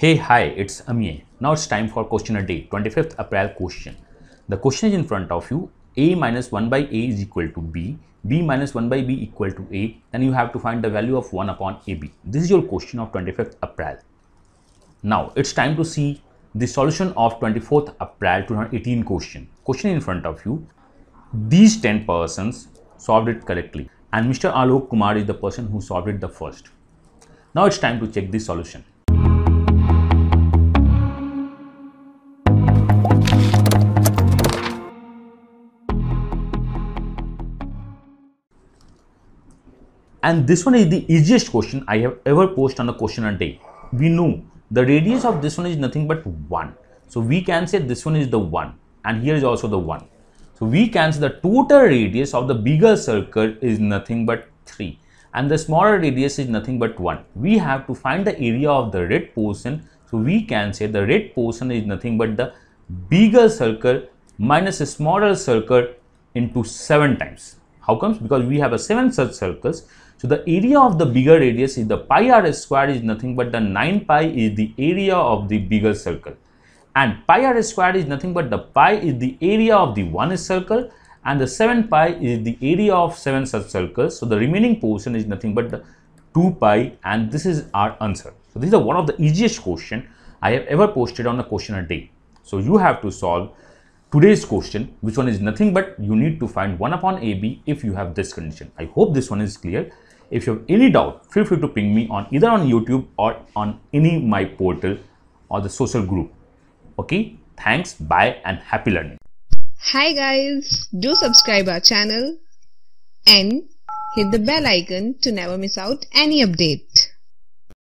Hey, hi, it's Amiya. Now it's time for question a day, 25th April question. The question is in front of you. A minus 1 by A is equal to B. B minus 1 by B equal to A. Then you have to find the value of 1 upon AB. This is your question of 25th April. Now it's time to see the solution of 24th April 2018 question. Question in front of you. These 10 persons solved it correctly and Mr. Alok Kumar is the person who solved it the first. Now it's time to check the solution. And this one is the easiest question I have ever posted on a question a day. We know the radius of this one is nothing but 1. So we can say this one is the 1 and here is also the 1. So we can say the total radius of the bigger circle is nothing but 3 and the smaller radius is nothing but 1. We have to find the area of the red portion. So we can say the red portion is nothing but the bigger circle minus a smaller circle into 7 times. How comes? Because we have a 7 such circles. So the area of the bigger radius is the pi r square is nothing but the 9 pi is the area of the bigger circle and pi r square is nothing but the pi is the area of the one circle and the 7 pi is the area of 7 such circles. So the remaining portion is nothing but the 2 pi and this is our answer. So this is one of the easiest question I have ever posted on a question a day. So you have to solve today's question which one is nothing but you need to find 1 upon AB if you have this condition. I hope this one is clear. If you have any doubt, feel free to ping me on either on YouTube or on any my portal or the social group. Okay, thanks, bye, and happy learning. Hi guys, do subscribe our channel and hit the bell icon to never miss out any update.